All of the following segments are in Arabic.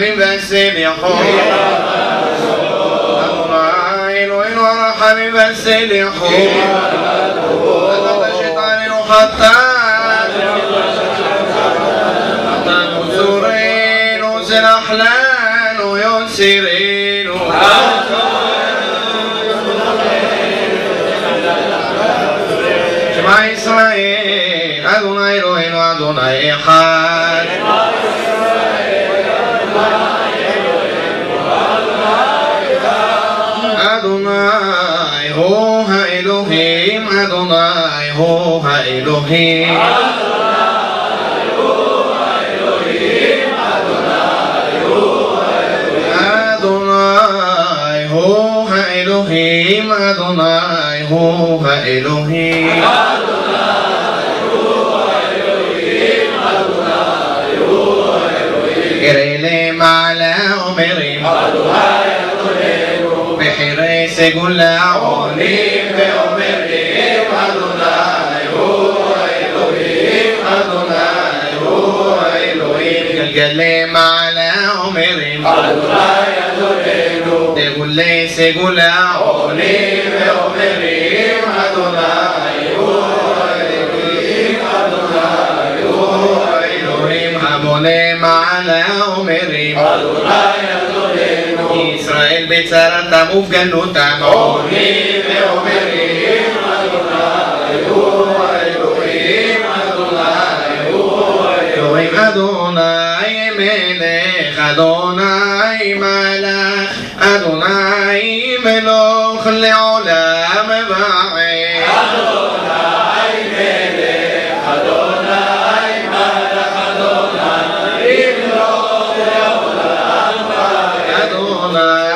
ببس لحور أمر عين إن ورح حبيب لحور أنا شيطان حتى سرين سنحلان يسرين جمع إسرائيل أدنى إلهين وأدنى إخان אדוני הוא האלוהים אדוני הוא האלוהים אדוני הוא האלוהים אדוני הוא האלוהים אלוהים على أمري בחירי סגולה עולים ואומרים אדוני הוא האלוהים אדוני הוא האלוהים גלגלי מעלה אומרים דגולי סגולה עולים ואומרים אדוני הוא האלוהים אדוני הוא האלוהים המונה מעלה אומרים إسرائيل بيتسارن داموف تاموف تانو. أوهيم أدوناي ملك أدوناي ملك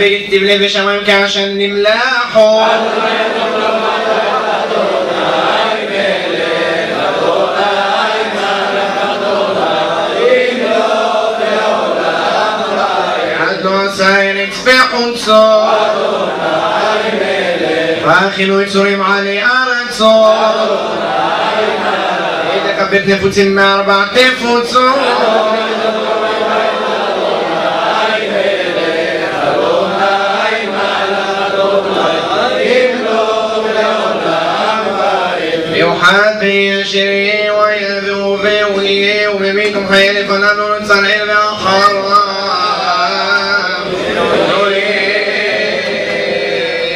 בלתי בלב ושמיים כעשן נמלחו חוצו ואכילו יצורים עלי ארצו ידקה בית נפוצים מארבע תפוצות حتى يشري ويذوب ويذوب بكم خير فنظر الصلع الآخر